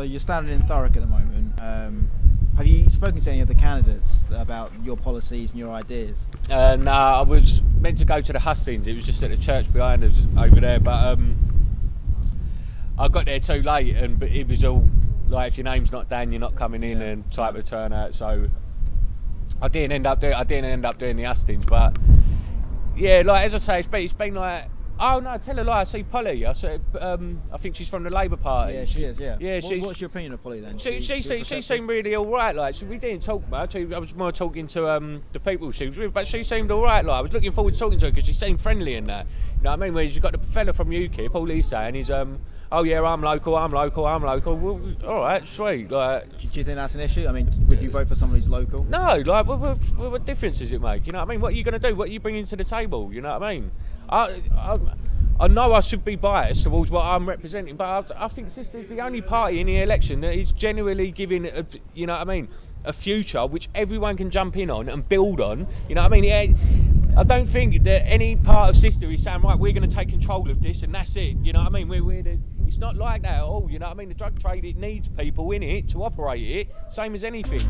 So you're standing in Thurrock at the moment. Um, have you spoken to any of the candidates about your policies and your ideas? Uh, no, I was meant to go to the hustings. It was just at the church behind us over there, but um, I got there too late, and it was all like, if your name's not Dan, you're not coming in, Yeah. and type of turnout. So I didn't end up doing. I didn't end up doing the hustings, but yeah, like as I say, it's been, it's been like. Oh no! Tell a lie. I see Polly. I see. Um, I think she's from the Labour Party. Yeah, she is. Yeah. Yeah, What- she's- what's your opinion of Polly then? She, she, she, she seemed really all right. Like we didn't talk much. I was more talking to um, the people she was with, but she seemed all right. Like I was looking forward to talking to her because she seemed friendly and that. You know what I mean? Whereas you got the fella from UKIP, all he's saying is, um, "Oh yeah, I'm local, I'm local, I'm local." Well, all right, sweet. Like Do you think that's an issue? I mean, would you vote for someone who's local? no, like what, what, what what difference does it make? You know what I mean? What are you going to do? What are you bringing to the table? You know what I mean? I, I, I know I should be biased towards what I'm representing, but I, I think is the only party in the election that is genuinely giving, a, you know what I mean, a future which everyone can jump in on and build on. You know what I mean? It, I don't think that any part of CISTA is saying, right, we're going to take control of this and that's it. You know what I mean? We're, we're the, it's not like that at all. You know what I mean? The drug trade, it needs people in it to operate it, same as anything.